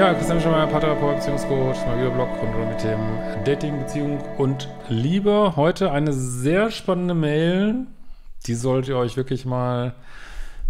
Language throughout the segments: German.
Ja, Christian Schemmer, Beziehungscoach, mal wieder Blog rund die Themen Dating, Beziehung und Liebe. Heute eine sehr spannende Mail. Die solltet ihr euch wirklich mal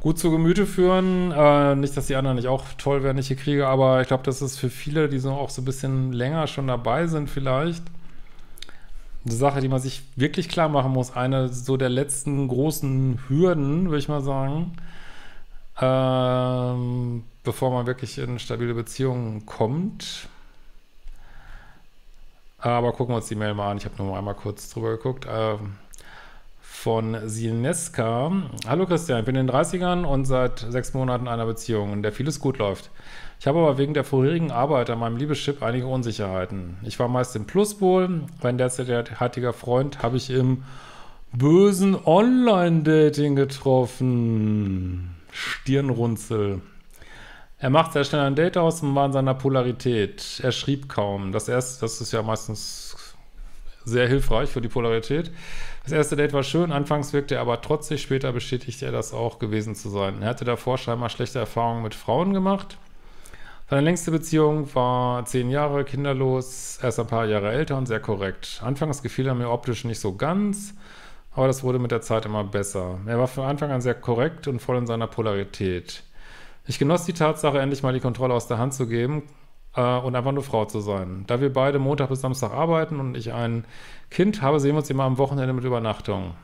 gut zu Gemüte führen. Äh, nicht, dass die anderen nicht auch toll werden, ich hier kriege, aber ich glaube, das ist für viele, die so auch so ein bisschen länger schon dabei sind, vielleicht eine Sache, die man sich wirklich klar machen muss. Eine so der letzten großen Hürden, würde ich mal sagen. Ähm, bevor man wirklich in stabile Beziehungen kommt. Aber gucken wir uns die Mail mal an. Ich habe nur mal einmal kurz drüber geguckt. Ähm, von Sineska. Hallo Christian, ich bin in den 30ern und seit sechs Monaten in einer Beziehung, in der vieles gut läuft. Ich habe aber wegen der vorherigen Arbeit an meinem Liebeschip einige Unsicherheiten. Ich war meist im Pluspol, mein derzeitiger Freund habe ich im bösen Online-Dating getroffen. Stirnrunzel. Er macht sehr schnell ein Date aus und war in seiner Polarität. Er schrieb kaum. Das erste, das ist ja meistens sehr hilfreich für die Polarität. Das erste Date war schön, anfangs wirkte er aber trotzig, später bestätigte er das auch gewesen zu sein. Er hatte davor scheinbar schlechte Erfahrungen mit Frauen gemacht. Seine längste Beziehung war zehn Jahre, kinderlos, erst ein paar Jahre älter und sehr korrekt. Anfangs gefiel er mir optisch nicht so ganz, aber das wurde mit der Zeit immer besser. Er war von Anfang an sehr korrekt und voll in seiner Polarität. Ich genoss die Tatsache, endlich mal die Kontrolle aus der Hand zu geben äh, und einfach nur Frau zu sein. Da wir beide Montag bis Samstag arbeiten und ich ein Kind habe, sehen wir uns immer am Wochenende mit Übernachtung.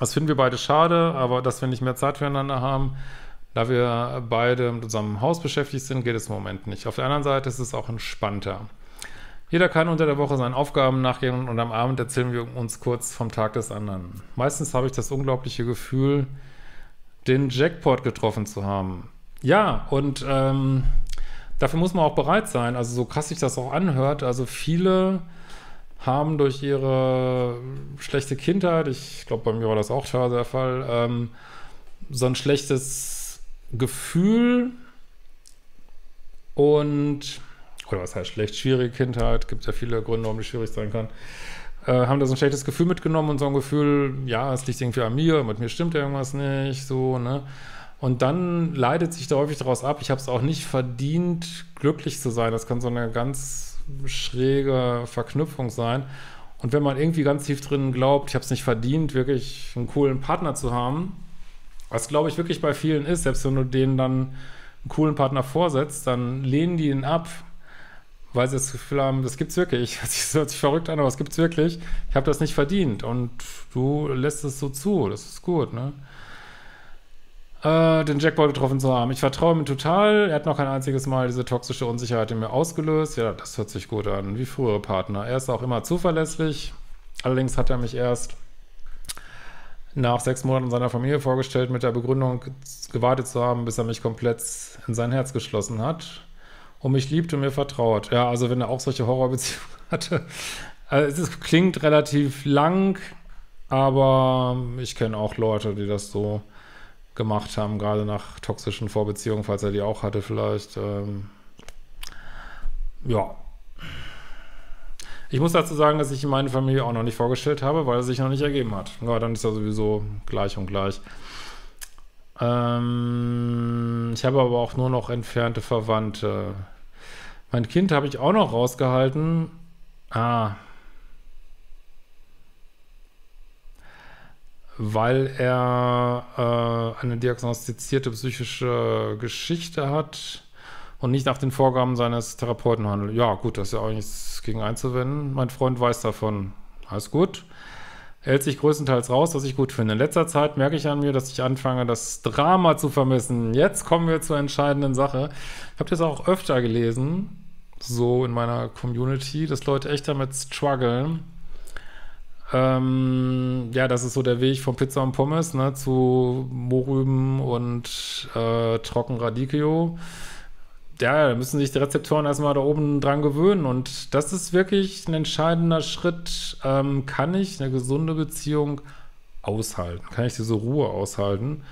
Das finden wir beide schade, aber dass wir nicht mehr Zeit füreinander haben, da wir beide mit unserem Haus beschäftigt sind, geht es im Moment nicht. Auf der anderen Seite ist es auch entspannter. Jeder kann unter der Woche seinen Aufgaben nachgehen und am Abend erzählen wir uns kurz vom Tag des anderen. Meistens habe ich das unglaubliche Gefühl, den Jackpot getroffen zu haben. Ja, und ähm, dafür muss man auch bereit sein. Also so krass sich das auch anhört. Also viele haben durch ihre schlechte Kindheit, ich glaube, bei mir war das auch teilweise der Fall, ähm, so ein schlechtes Gefühl und, oder was heißt schlecht, schwierige Kindheit, gibt ja viele Gründe, warum die schwierig sein kann, äh, haben da so ein schlechtes Gefühl mitgenommen und so ein Gefühl, ja, es liegt irgendwie an mir, mit mir stimmt irgendwas nicht, so, ne? Und dann leidet sich da häufig daraus ab, ich habe es auch nicht verdient, glücklich zu sein. Das kann so eine ganz schräge Verknüpfung sein. Und wenn man irgendwie ganz tief drin glaubt, ich habe es nicht verdient, wirklich einen coolen Partner zu haben, was glaube ich wirklich bei vielen ist, selbst wenn du denen dann einen coolen Partner vorsetzt, dann lehnen die ihn ab, weil sie das Gefühl haben, das gibt's wirklich. Das hört sich verrückt an, aber es gibt's wirklich. Ich habe das nicht verdient und du lässt es so zu. Das ist gut, ne? äh, den Jackpot getroffen zu haben. Ich vertraue ihm total. Er hat noch kein einziges Mal diese toxische Unsicherheit in mir ausgelöst. Ja, das hört sich gut an, wie frühere Partner. Er ist auch immer zuverlässig. Allerdings hat er mich erst nach sechs Monaten seiner Familie vorgestellt, mit der Begründung gewartet zu haben, bis er mich komplett in sein Herz geschlossen hat und mich liebt und mir vertraut. Ja, also wenn er auch solche Horrorbeziehungen hatte. Also es klingt relativ lang, aber ich kenne auch Leute, die das so gemacht haben, gerade nach toxischen Vorbeziehungen, falls er die auch hatte vielleicht. Ähm, ja. Ich muss dazu sagen, dass ich meine Familie auch noch nicht vorgestellt habe, weil er sich noch nicht ergeben hat. Ja, dann ist er sowieso gleich und gleich. Ähm, ich habe aber auch nur noch entfernte Verwandte. Mein Kind habe ich auch noch rausgehalten. Ah, weil er äh, eine diagnostizierte psychische Geschichte hat und nicht nach den Vorgaben seines Therapeuten handelt. Ja, gut, das ist ja auch nichts gegen einzuwenden. Mein Freund weiß davon. Alles gut. Hält sich größtenteils raus, was ich gut finde. In letzter Zeit merke ich an mir, dass ich anfange, das Drama zu vermissen. Jetzt kommen wir zur entscheidenden Sache. Ich habe das auch öfter gelesen, so in meiner Community, dass Leute echt damit strugglen ähm, ja, das ist so der Weg von Pizza und Pommes ne, zu Mohrrüben und äh, Trockenradicchio. Ja, da müssen sich die Rezeptoren erstmal da oben dran gewöhnen. Und das ist wirklich ein entscheidender Schritt. Ähm, kann ich eine gesunde Beziehung aushalten? Kann ich diese Ruhe aushalten?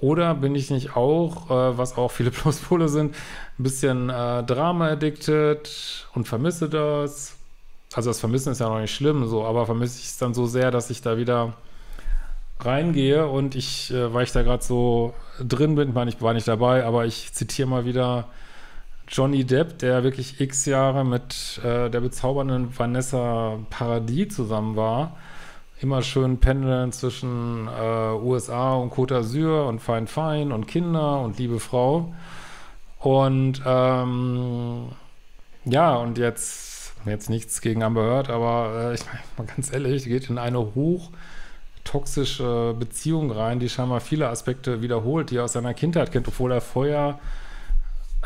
Oder bin ich nicht auch, äh, was auch viele Pluspole sind, ein bisschen äh, Drama-addicted und vermisse das? also das Vermissen ist ja noch nicht schlimm, so, aber vermisse ich es dann so sehr, dass ich da wieder reingehe und ich, äh, weil ich da gerade so drin bin, meine ich war nicht dabei, aber ich zitiere mal wieder Johnny Depp, der wirklich x Jahre mit äh, der bezaubernden Vanessa Paradis zusammen war, immer schön pendeln zwischen äh, USA und Côte d'Azur und Fein Fein und Kinder und liebe Frau. Und ähm, ja, und jetzt, jetzt nichts gegen Amber Heard, aber äh, ich meine mal ganz ehrlich, geht in eine hoch toxische Beziehung rein, die scheinbar viele Aspekte wiederholt, die er aus seiner Kindheit kennt, obwohl er vorher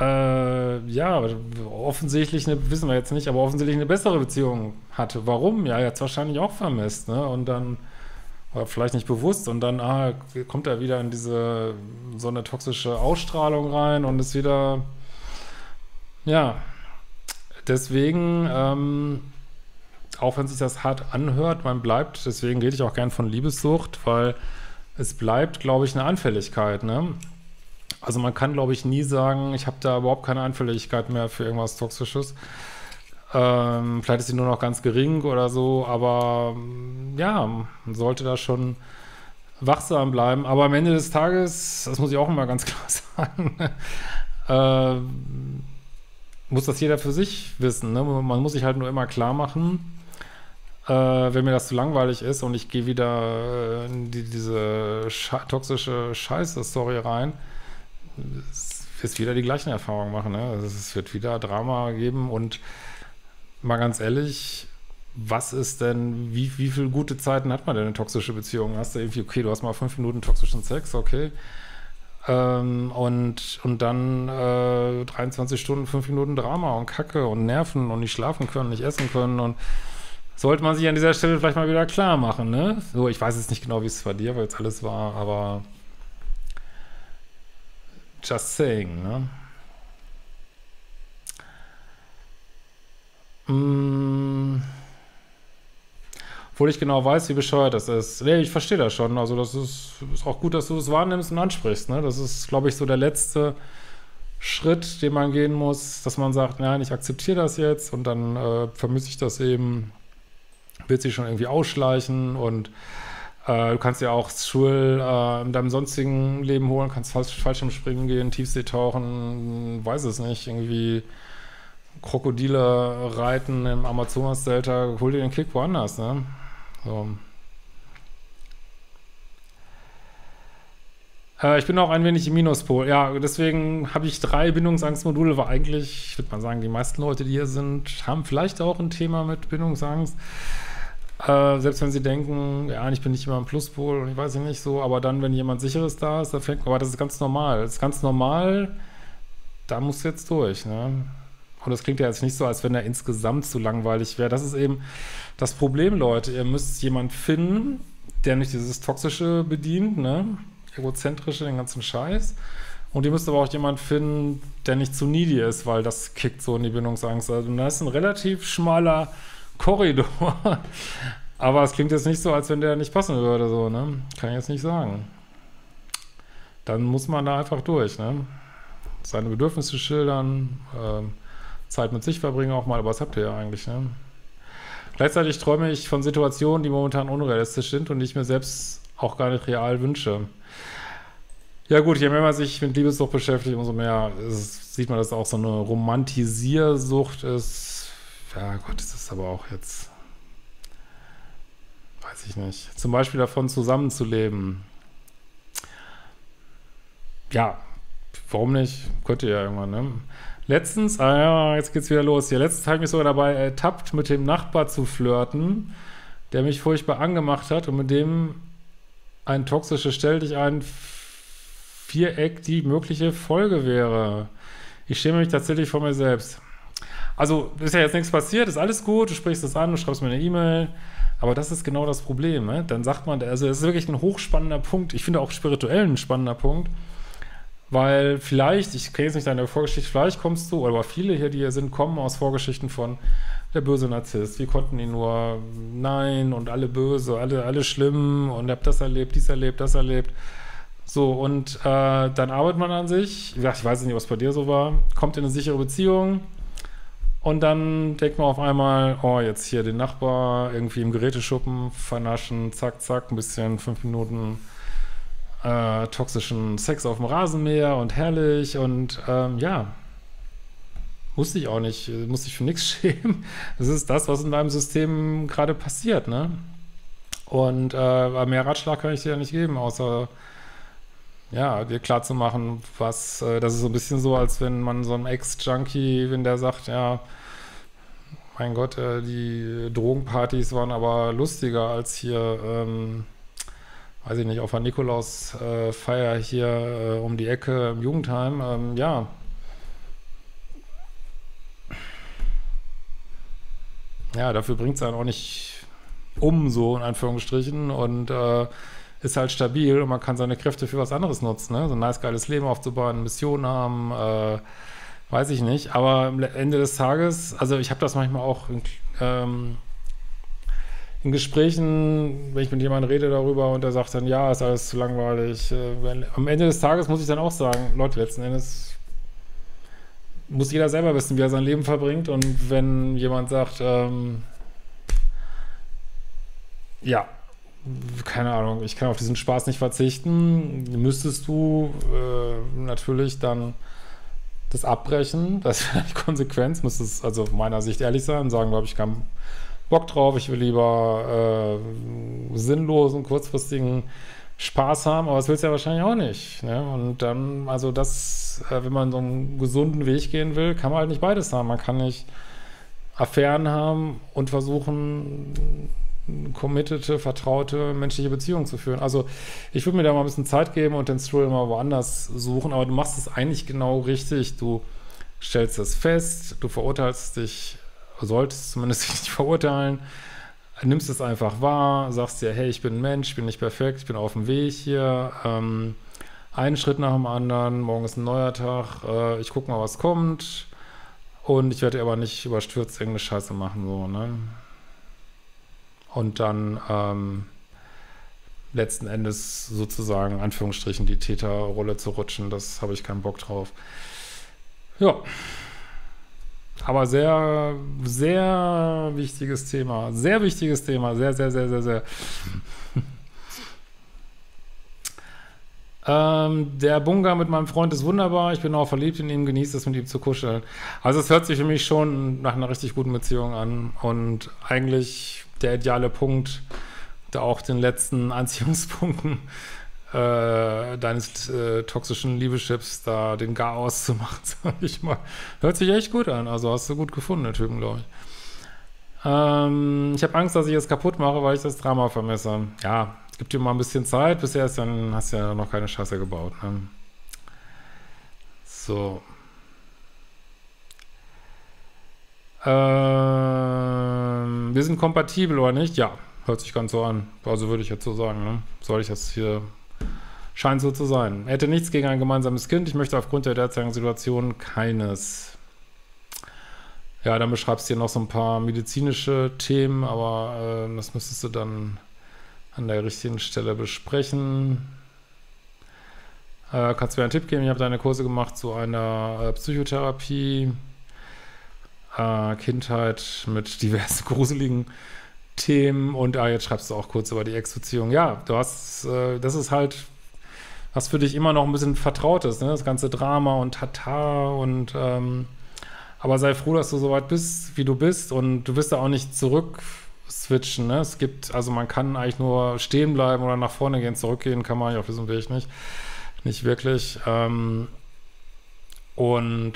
äh, ja, offensichtlich eine, wissen wir jetzt nicht, aber offensichtlich eine bessere Beziehung hatte. Warum? Ja, er hat es wahrscheinlich auch vermisst, ne? Und dann, oder vielleicht nicht bewusst, und dann ah, kommt er wieder in diese so eine toxische Ausstrahlung rein und ist wieder, ja, deswegen, ähm, auch wenn sich das hart anhört, man bleibt, deswegen rede ich auch gern von Liebessucht, weil es bleibt, glaube ich, eine Anfälligkeit, ne? Also man kann, glaube ich, nie sagen, ich habe da überhaupt keine Anfälligkeit mehr für irgendwas Toxisches. Ähm, vielleicht ist sie nur noch ganz gering oder so, aber ja, man sollte da schon wachsam bleiben. Aber am Ende des Tages, das muss ich auch immer ganz klar sagen, äh, muss das jeder für sich wissen. Ne? Man muss sich halt nur immer klar machen, äh, wenn mir das zu langweilig ist und ich gehe wieder in die, diese sche toxische Scheiße-Story rein, wird wieder die gleichen Erfahrungen machen. Ne? Also es wird wieder Drama geben und mal ganz ehrlich, was ist denn, wie, wie viele gute Zeiten hat man denn in toxische Beziehungen? Hast du irgendwie, okay, du hast mal fünf Minuten toxischen Sex, okay. Ähm, und, und dann äh, 23 Stunden, fünf Minuten Drama und Kacke und Nerven und nicht schlafen können, nicht essen können und sollte man sich an dieser Stelle vielleicht mal wieder klar machen, ne? So, ich weiß jetzt nicht genau, wie es bei dir, weil jetzt alles war, aber Just saying, ne? Mm. Obwohl ich genau weiß, wie bescheuert das ist. Nee, ich verstehe das schon. Also das ist, ist auch gut, dass du das wahrnimmst und ansprichst. Ne? Das ist, glaube ich, so der letzte Schritt, den man gehen muss, dass man sagt, nein, ich akzeptiere das jetzt und dann äh, vermisse ich das eben, wird sich schon irgendwie ausschleichen und äh, du kannst ja auch Schul äh, in deinem sonstigen Leben holen, kannst falsch, Springen gehen, Tiefseetauchen, weiß es nicht, irgendwie Krokodile reiten im Amazonas-Delta, hol dir den Kick woanders, ne? So. Äh, ich bin auch ein wenig im Minuspol. Ja, deswegen habe ich drei Bindungsangstmodule, weil eigentlich, ich würde mal sagen, die meisten Leute, die hier sind, haben vielleicht auch ein Thema mit Bindungsangst. Äh, selbst wenn sie denken, ja, ich bin nicht immer im Pluspol und ich weiß nicht so, aber dann, wenn jemand sicheres da ist, dann fängt, aber das ist ganz normal. Das ist ganz normal, da musst du jetzt durch, ne? Und das klingt ja jetzt nicht so, als wenn er insgesamt zu langweilig wäre. Das ist eben das Problem, Leute. Ihr müsst jemand finden, der nicht dieses Toxische bedient, ne? Egozentrische, den ganzen Scheiß. Und ihr müsst aber auch jemand finden, der nicht zu needy ist, weil das kickt so in die Bindungsangst. Also, das ist ein relativ schmaler Korridor. Aber es klingt jetzt nicht so, als wenn der nicht passen würde, so, ne? Kann ich jetzt nicht sagen. Dann muss man da einfach durch, ne? Seine Bedürfnisse schildern, äh, Zeit mit sich verbringen auch mal, aber was habt ihr ja eigentlich, ne? Gleichzeitig träume ich von Situationen, die momentan unrealistisch sind und die ich mir selbst auch gar nicht real wünsche. Ja gut, je mehr man sich mit Liebessucht beschäftigt, umso mehr ist, sieht man, dass es auch so eine Romantisiersucht ist, ja Gott, das ist aber auch jetzt, weiß ich nicht. Zum Beispiel davon zusammenzuleben. Ja, warum nicht? Könnte ja irgendwann, ne? Letztens, ah ja, jetzt geht's wieder los. Ja, letztens habe ich mich sogar dabei ertappt, mit dem Nachbar zu flirten, der mich furchtbar angemacht hat und mit dem ein toxisches Stell dich ein Viereck die mögliche Folge wäre. Ich schäme mich tatsächlich vor mir selbst. Also ist ja jetzt nichts passiert, ist alles gut, du sprichst das an, du schreibst mir eine E-Mail. Aber das ist genau das Problem. Ne? Dann sagt man, also es ist wirklich ein hochspannender Punkt. Ich finde auch spirituell ein spannender Punkt. Weil vielleicht, ich kenne jetzt nicht deine Vorgeschichte, vielleicht kommst du, oder viele hier, die hier sind, kommen aus Vorgeschichten von der böse Narzisst. Wie konnten die nur nein und alle böse, alle, alle schlimm und hab das erlebt, dies erlebt, das erlebt. So, und äh, dann arbeitet man an sich. Ich weiß nicht, was bei dir so war. Kommt in eine sichere Beziehung, und dann denkt man auf einmal, oh, jetzt hier den Nachbar irgendwie im Geräteschuppen vernaschen, zack, zack, ein bisschen fünf Minuten äh, toxischen Sex auf dem Rasenmäher und herrlich und ähm, ja. Musste ich auch nicht, musste ich für nichts schämen. Das ist das, was in deinem System gerade passiert, ne? Und äh, mehr Ratschlag kann ich dir ja nicht geben, außer ja, dir klar zu machen, was, äh, das ist so ein bisschen so, als wenn man so einem Ex-Junkie, wenn der sagt, ja, mein Gott, äh, die Drogenpartys waren aber lustiger als hier, ähm, weiß ich nicht, auf der Nikolaus-Feier äh, hier äh, um die Ecke im Jugendheim. Ähm, ja. Ja, dafür bringt es einen auch nicht um, so in Anführungsstrichen. Und äh, ist halt stabil und man kann seine Kräfte für was anderes nutzen. Ne? So ein nice, geiles Leben aufzubauen, Mission haben, äh, weiß ich nicht. Aber am Ende des Tages, also ich habe das manchmal auch in, ähm, in, Gesprächen, wenn ich mit jemandem rede darüber und der sagt dann, ja, ist alles zu langweilig. Äh, wenn, am Ende des Tages muss ich dann auch sagen, Leute, letzten Endes muss jeder selber wissen, wie er sein Leben verbringt. Und wenn jemand sagt, ähm, ja, keine Ahnung, ich kann auf diesen Spaß nicht verzichten, müsstest du äh, natürlich dann das abbrechen, das wäre die Konsequenz, müsstest also meiner Sicht ehrlich sein und sagen, glaube ich, keinen Bock drauf, ich will lieber äh, sinnlosen, kurzfristigen Spaß haben, aber das willst du ja wahrscheinlich auch nicht. Ne? Und dann, also das, äh, wenn man so einen gesunden Weg gehen will, kann man halt nicht beides haben. Man kann nicht Affären haben und versuchen, committete, vertraute menschliche Beziehung zu führen. Also ich würde mir da mal ein bisschen Zeit geben und den Stroll mal woanders suchen, aber du machst es eigentlich genau richtig. Du stellst es fest, du verurteilst dich, solltest zumindest dich nicht verurteilen, nimmst es einfach wahr, sagst dir, hey, ich bin ein Mensch, ich bin nicht perfekt, ich bin auf dem Weg hier, ähm, einen Schritt nach dem anderen, morgen ist ein neuer Tag, äh, ich guck mal, was kommt und ich werde aber nicht überstürzt irgendeine Scheiße machen, so, ne? Und dann ähm, letzten Endes sozusagen, Anführungsstrichen, die Täterrolle zu rutschen, das habe ich keinen Bock drauf. Ja. Aber sehr, sehr wichtiges Thema. Sehr wichtiges Thema. Sehr, sehr, sehr, sehr, sehr. ähm, der Bunga mit meinem Freund ist wunderbar. Ich bin auch verliebt in ihn, genieße es mit ihm zu kuscheln. Also es hört sich für mich schon nach einer richtig guten Beziehung an. Und eigentlich der ideale Punkt, da auch den letzten Anziehungspunkten äh, deines äh, toxischen Liebeschips da den Gar auszumachen, sag ich mal. Hört sich echt gut an. Also hast du gut gefunden, der Typen, glaube ich. Ähm, ich habe Angst, dass ich es kaputt mache, weil ich das Drama vermisse. Ja, gib dir mal ein bisschen Zeit. Bisher ist dann, hast du ja noch keine Scheiße gebaut. Ne? So. Ähm, wir sind kompatibel oder nicht? Ja, hört sich ganz so an. Also würde ich jetzt so sagen. Ne? Soll ich das hier... Scheint so zu sein. Er hätte nichts gegen ein gemeinsames Kind. Ich möchte aufgrund der derzeitigen Situation keines. Ja, dann beschreibst du hier noch so ein paar medizinische Themen, aber äh, das müsstest du dann an der richtigen Stelle besprechen. Äh, kannst du mir einen Tipp geben? Ich habe deine Kurse gemacht zu einer äh, Psychotherapie äh, Kindheit mit diversen gruseligen Themen und ah, jetzt schreibst du auch kurz über die Ex-Beziehung. Ja, du hast, äh, das ist halt, was für dich immer noch ein bisschen Vertrautes, ne? das ganze Drama und Tata und ähm, aber sei froh, dass du so weit bist, wie du bist und du wirst da auch nicht zurück switchen, ne? Es gibt, also man kann eigentlich nur stehen bleiben oder nach vorne gehen, zurückgehen kann man ja auf diesem Weg nicht. Nicht wirklich. Ähm, und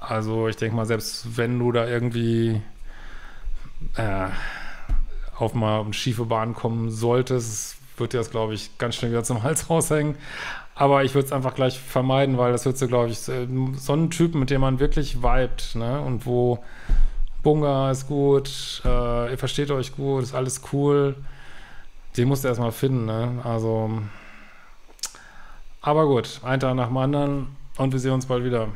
also ich denke mal, selbst wenn du da irgendwie äh, auf mal eine schiefe Bahn kommen solltest, wird dir das, glaube ich, ganz schnell wieder zum Hals raushängen. Aber ich würde es einfach gleich vermeiden, weil das wird so, glaube ich, so ein Typ, mit dem man wirklich vibet, ne? Und wo Bunga ist gut, äh, ihr versteht euch gut, ist alles cool. Den musst du erstmal finden, ne? Also, aber gut, ein Tag nach dem anderen und wir sehen uns bald wieder.